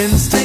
happens